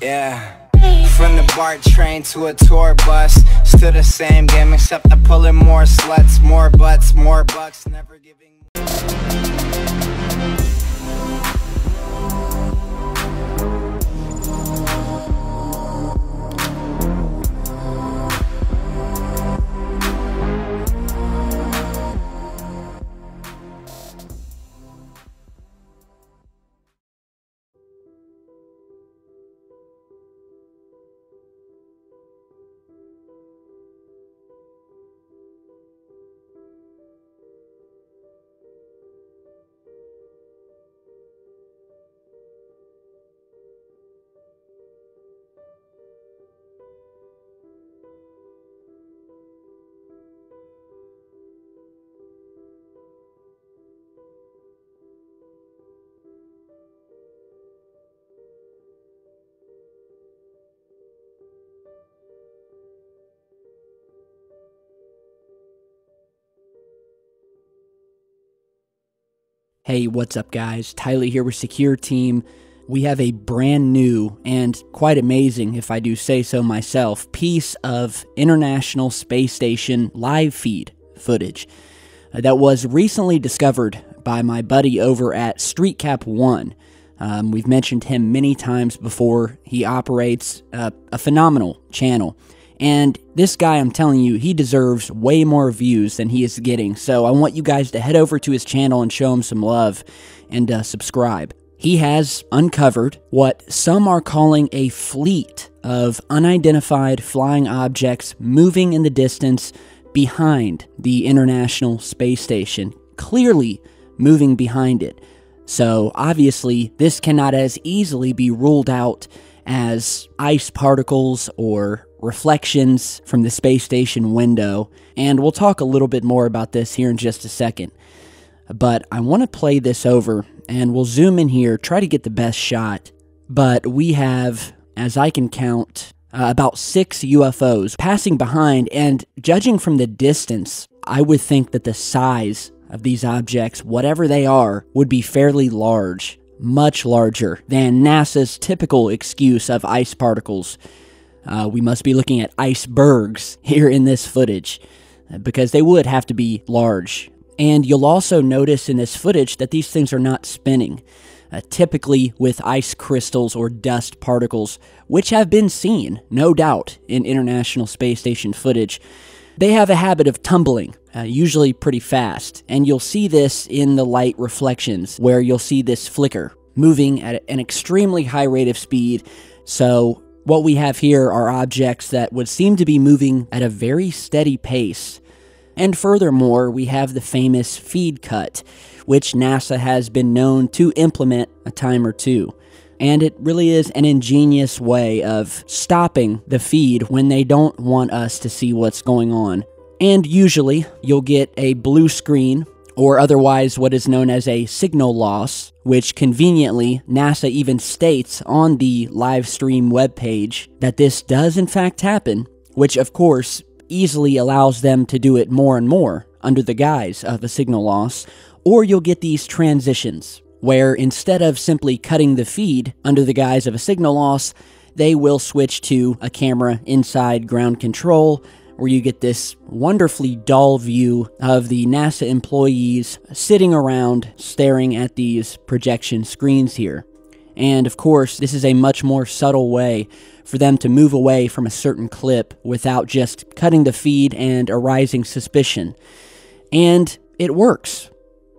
Yeah. From the BART train to a tour bus, still the same game except I'm pulling more sluts, more butts, more bucks, never giving. Hey, what's up, guys? Tyler here with Secure Team. We have a brand new and quite amazing, if I do say so myself, piece of International Space Station live feed footage uh, that was recently discovered by my buddy over at StreetCap One. Um, we've mentioned him many times before. He operates uh, a phenomenal channel. And this guy, I'm telling you, he deserves way more views than he is getting. So I want you guys to head over to his channel and show him some love and uh, subscribe. He has uncovered what some are calling a fleet of unidentified flying objects moving in the distance behind the International Space Station, clearly moving behind it. So obviously, this cannot as easily be ruled out as ice particles or reflections from the space station window. And we'll talk a little bit more about this here in just a second. But I want to play this over and we'll zoom in here, try to get the best shot. But we have, as I can count, uh, about six UFOs passing behind, and judging from the distance, I would think that the size of these objects, whatever they are, would be fairly large, much larger than NASA's typical excuse of ice particles. Uh, we must be looking at icebergs here in this footage uh, because they would have to be large. And you'll also notice in this footage that these things are not spinning. Uh, typically with ice crystals or dust particles, which have been seen, no doubt, in International Space Station footage. They have a habit of tumbling, uh, usually pretty fast, and you'll see this in the light reflections, where you'll see this flicker moving at an extremely high rate of speed. So, what we have here are objects that would seem to be moving at a very steady pace. And furthermore, we have the famous feed cut, which NASA has been known to implement a time or two. And it really is an ingenious way of stopping the feed when they don't want us to see what's going on. And usually, you'll get a blue screen or otherwise what is known as a signal loss, which conveniently NASA even states on the live stream webpage that this does in fact happen, which of course easily allows them to do it more and more under the guise of a signal loss, or you'll get these transitions where instead of simply cutting the feed under the guise of a signal loss, they will switch to a camera inside ground control where you get this wonderfully dull view of the NASA employees sitting around staring at these projection screens here. And of course, this is a much more subtle way for them to move away from a certain clip without just cutting the feed and arising suspicion. And it works.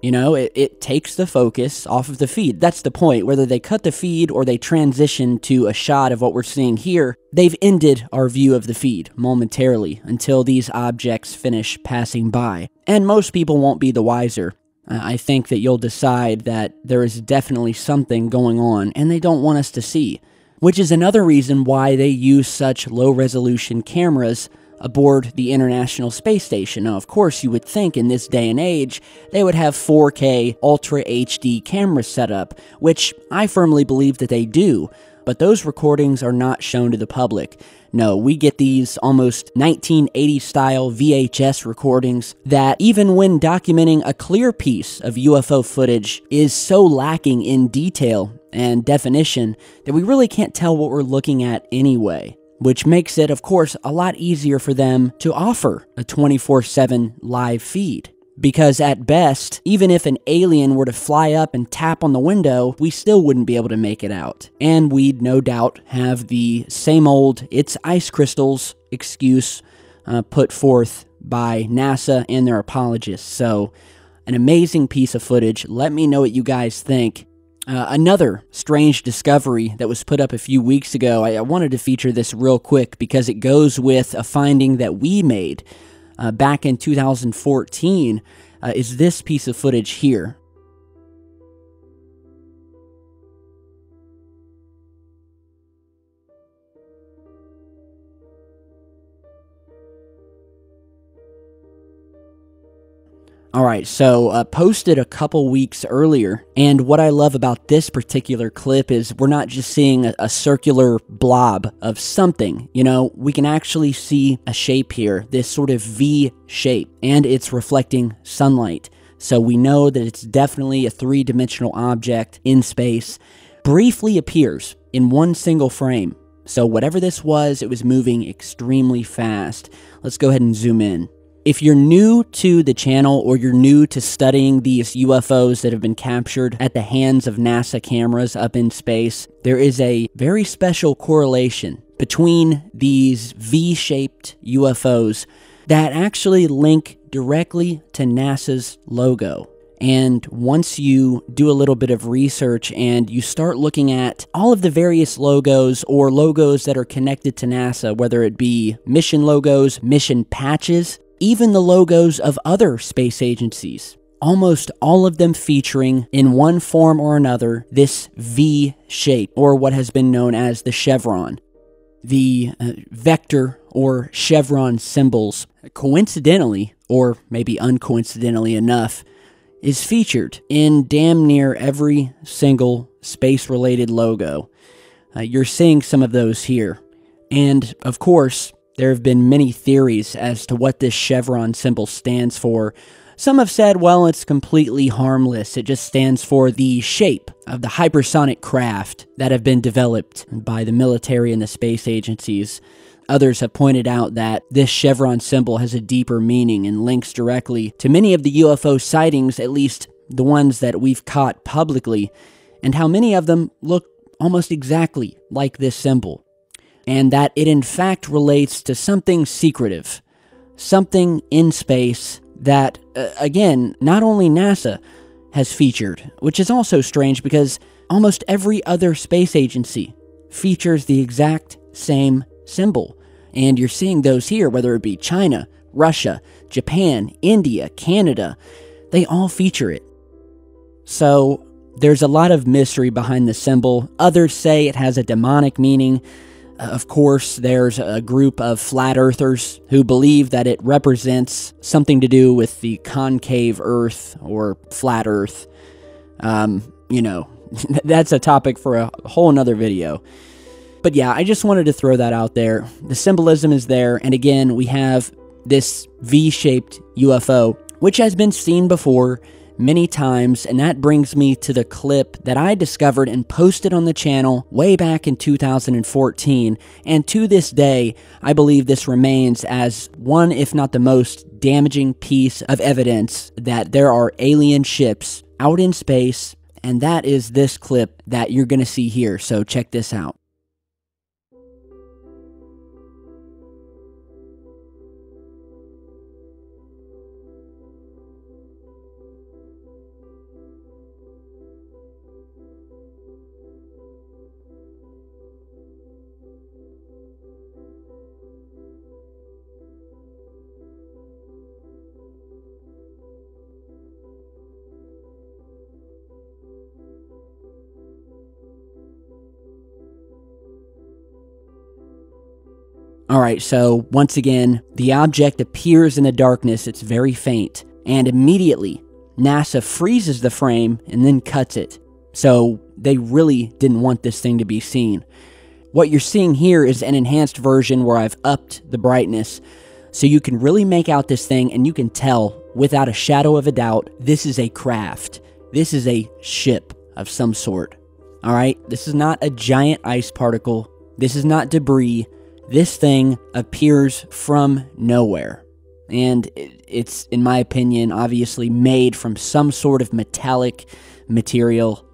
You know, it, it takes the focus off of the feed. That's the point. Whether they cut the feed or they transition to a shot of what we're seeing here, they've ended our view of the feed momentarily until these objects finish passing by. And most people won't be the wiser. Uh, I think that you'll decide that there is definitely something going on and they don't want us to see, which is another reason why they use such low resolution cameras aboard the International Space Station. Now, of course, you would think in this day and age they would have 4K Ultra HD cameras set up, which I firmly believe that they do. but those recordings are not shown to the public. No, we get these almost 1980 style VHS recordings that, even when documenting a clear piece of UFO footage, is so lacking in detail and definition that we really can't tell what we're looking at anyway. Which makes it, of course, a lot easier for them to offer a 24 7 live feed. Because at best, even if an alien were to fly up and tap on the window, we still wouldn't be able to make it out. And we'd no doubt have the same old it's ice crystals excuse uh, put forth by NASA and their apologists. So, an amazing piece of footage. Let me know what you guys think. Uh, another strange discovery that was put up a few weeks ago, I, I wanted to feature this real quick because it goes with a finding that we made uh, back in 2014 uh, is this piece of footage here. All right, so uh, posted a couple weeks earlier, and what I love about this particular clip is we're not just seeing a, a, circular blob of something. You know, we can actually see a shape here, this sort of V shape, and it's reflecting sunlight. So we know that it's definitely a three dimensional object in space. Briefly appears in one single frame. So whatever this was, it was moving extremely fast. Let's go ahead and zoom in. If you're new to the channel or you're new to studying these UFOs that have been captured at the hands of NASA cameras up in space, there is a very special correlation between these V shaped UFOs that actually link directly to NASA's logo. And once you do a little bit of research and you start looking at all of the various logos or logos that are connected to NASA, whether it be mission logos, mission patches, even the logos of other space agencies, almost all of them featuring, in one form or another, this V shape, or what has been known as the chevron. The uh, vector or chevron symbols, coincidentally, or maybe uncoincidentally enough, is featured in damn near every single space related logo. Uh, you're seeing some of those here. And of course, there have been many theories as to what this chevron symbol stands for. Some have said, well, it's completely harmless. It just stands for the shape of the hypersonic craft that have been developed by the military and the space agencies. Others have pointed out that this chevron symbol has a deeper meaning and links directly to many of the UFO sightings, at least the ones that we've caught publicly, and how many of them look almost exactly like this symbol and that it in fact relates to something secretive, something in space that, uh, again, not only NASA has featured, which is also strange because almost every other space agency features the exact same symbol. And you're seeing those here, whether it be China, Russia, Japan, India, Canada, they all feature it. So there's a lot of mystery behind the symbol. Others say it has a demonic meaning. Of course, there's a group of flat earthers who believe that it represents something to do with the concave earth or flat earth. Um, you know, that's a topic for a whole nother video. But yeah, I just wanted to throw that out there. The symbolism is there, and again, we have this V shaped UFO, which has been seen before many times, and that brings me to the clip that I discovered and posted on the channel way back in 2014. And to this day, I believe this remains as one, if not the most damaging piece of evidence that there are alien ships out in space, and that is this clip that you're going to see here. So check this out. All right, so once again, the object appears in the darkness, it's very faint, and immediately NASA freezes the frame and then cuts it. So they really didn't want this thing to be seen. What you're seeing here is an enhanced version where I've upped the brightness so you can really make out this thing and you can tell without a shadow of a doubt this is a craft. This is a ship of some sort. All right? This is not a giant ice particle. This is not debris. This thing appears from nowhere. And it's, in my opinion, obviously made from some sort of metallic material.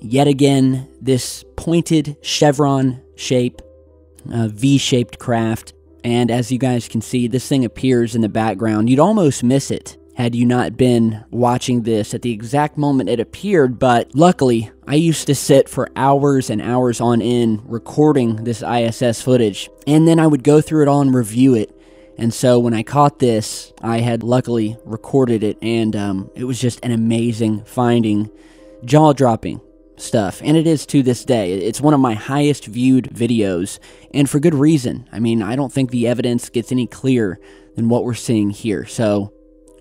Yet again, this pointed chevron shape, V shaped craft. And as you guys can see, this thing appears in the background. You'd almost miss it had you not been watching this at the exact moment it appeared, but luckily, I used to sit for hours and hours on end recording this ISS footage, and then I would go through it all and review it. And so when I caught this, I had luckily recorded it, and um, it was just an amazing finding, jaw dropping stuff. And it is to this day. It's one of my highest viewed videos, and for good reason. I mean, I don't think the evidence gets any clearer than what we're seeing here. So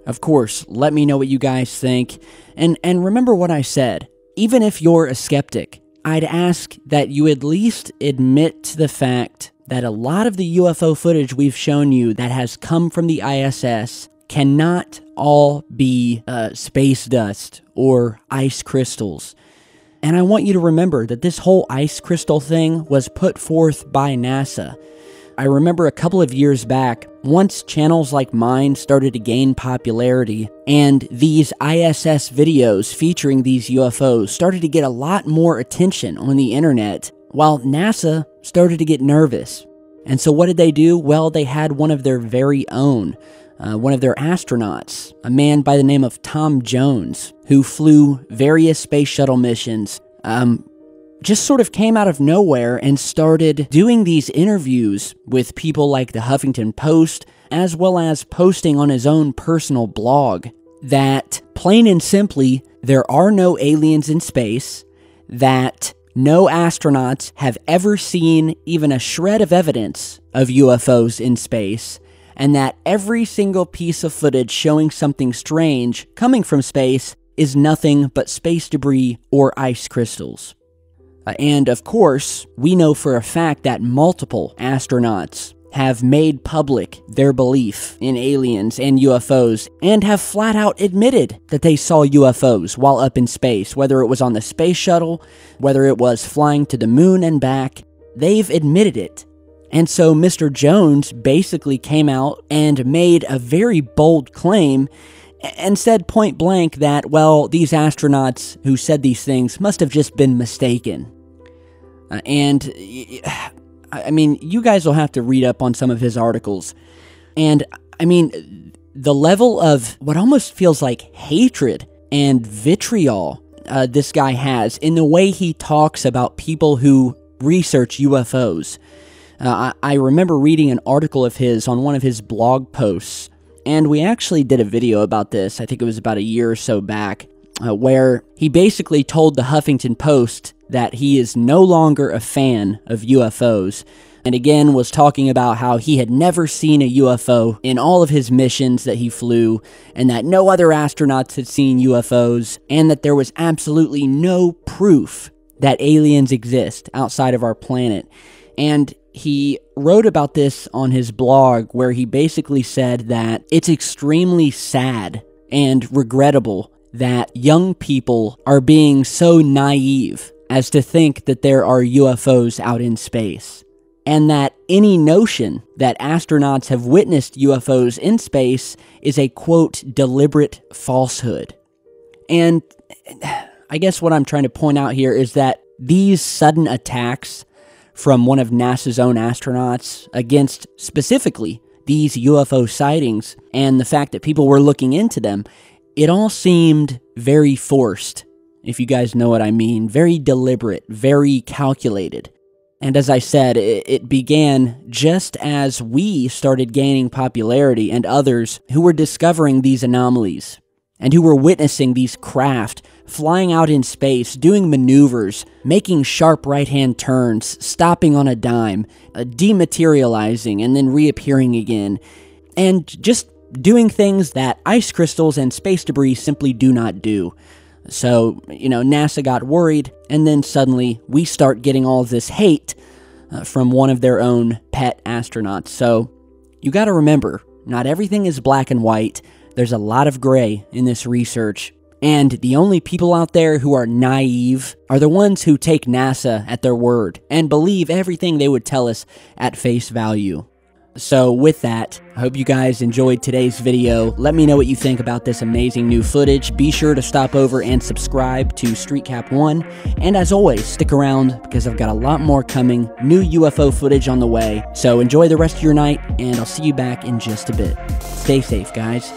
of course, let me know what you guys think. And and remember what I said. Even if you're a skeptic, I'd ask that you at least admit to the fact that a lot of the UFO footage we've shown you that has come from the ISS cannot all be uh, space dust or ice crystals. And I want you to remember that this whole ice crystal thing was put forth by NASA. I remember a couple of years back, once channels like mine started to gain popularity, and these ISS videos featuring these UFOs started to get a lot more attention on the internet, while NASA started to get nervous. And so, what did they do? Well, they had one of their very own, uh, one of their astronauts, a man by the name of Tom Jones, who flew various space shuttle missions, um, just sort of came out of nowhere and started doing these interviews with people like the Huffington Post, as well as posting on his own personal blog that, plain and simply, there are no aliens in space, that no astronauts have ever seen even a shred of evidence of UFOs in space, and that every single piece of footage showing something strange coming from space is nothing but space debris or ice crystals. Uh, and of course, we know for a fact that multiple astronauts have made public their belief in aliens and UFOs and have flat out admitted that they saw UFOs while up in space, whether it was on the space shuttle, whether it was flying to the moon and back. They've admitted it. And so Mr. Jones basically came out and made a very bold claim and said point blank that, well, these astronauts who said these things must have just been mistaken. Uh, and, I mean, you guys will have to read up on some of his articles. And, I mean, the level of what almost feels like hatred and vitriol uh, this guy has in the way he talks about people who research UFOs. Uh, I, I remember reading an article of his on one of his blog posts and we actually did a video about this, I think it was about a year or so back, uh, where he basically told the Huffington Post that he is no longer a fan of UFOs. And again, was talking about how he had never seen a UFO in all of his missions that he flew, and that no other astronauts had seen UFOs, and that there was absolutely no proof that aliens exist outside of our planet. And he wrote about this on his blog where he basically said that it's extremely sad and regrettable that young people are being so naive as to think that there are UFOs out in space. And that any notion that astronauts have witnessed UFOs in space is a quote, deliberate falsehood. And I guess what I'm trying to point out here is that these sudden attacks from one of NASA's own astronauts against specifically these UFO sightings and the fact that people were looking into them, it all seemed very forced, if you guys know what I mean. Very deliberate, very calculated. And as I said, it, began just as we started gaining popularity and others who were discovering these anomalies and who were witnessing these craft flying out in space, doing maneuvers, making sharp right hand turns, stopping on a dime, uh, dematerializing, and then reappearing again, and just doing things that ice crystals and space debris simply do not do. So, you know, NASA got worried, and then suddenly we start getting all this hate uh, from one of their own pet astronauts. So, you got to remember, not everything is black and white. There's a lot of gray in this research, and the only people out there who are naive are the ones who take NASA at their word and believe everything they would tell us at face value. So, with that, I hope you guys enjoyed today's video. Let me know what you think about this amazing new footage. Be sure to stop over and subscribe to StreetCap1. And as always, stick around because I've got a lot more coming, new UFO footage on the way. So, enjoy the rest of your night, and I'll see you back in just a bit. Stay safe, guys.